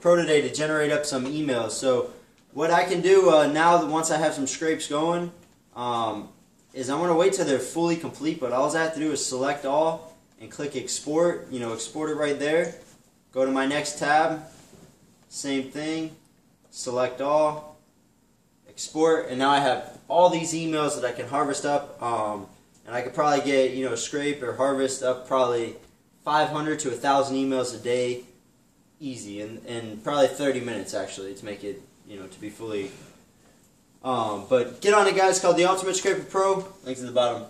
Pro today to generate up some emails. So what I can do uh, now that once I have some scrapes going um, is I'm going to wait till they're fully complete. But all I have to do is select all and click export. You know, export it right there. Go to my next tab. Same thing. Select all. Export. And now I have all these emails that I can harvest up. Um, and I could probably get, you know, scrape or harvest up probably 500 to 1,000 emails a day easy. And, and probably 30 minutes actually to make it, you know, to be fully um, but get on it, guys. Called the Ultimate Scraper Pro. Links at the bottom.